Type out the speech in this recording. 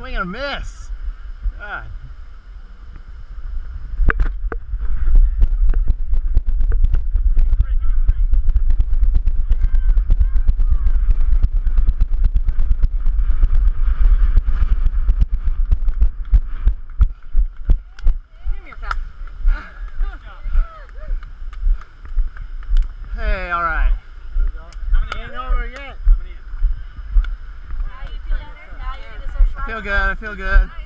swing and a miss. God. Feel good. I feel good.